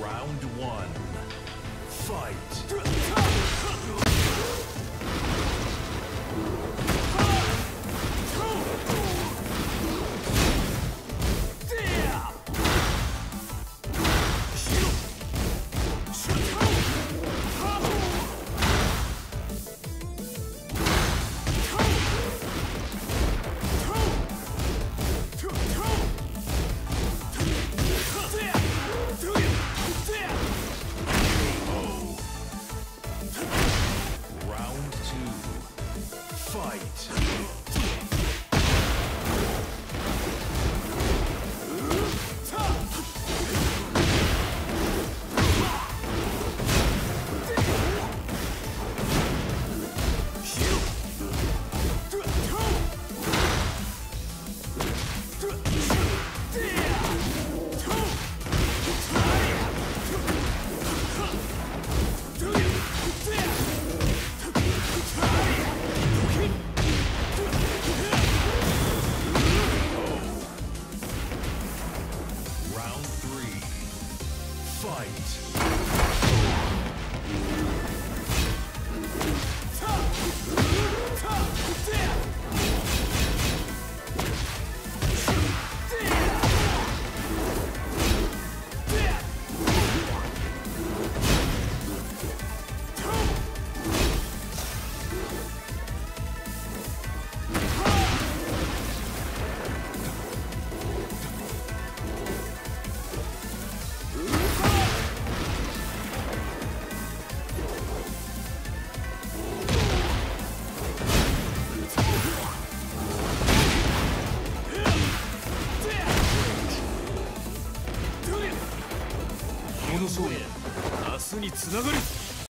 Round one. Fight. Fight. Fight. の勝利明日につながる。